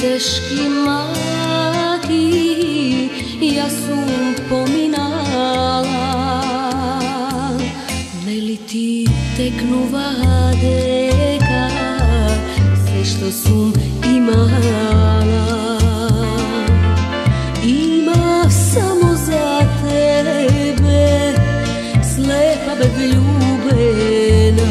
teški maki Ja sum pominala Ne li ti teknu vadeka Sve što sum imala? Ima samo za tebe Slepa ljubena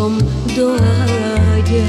doa doanya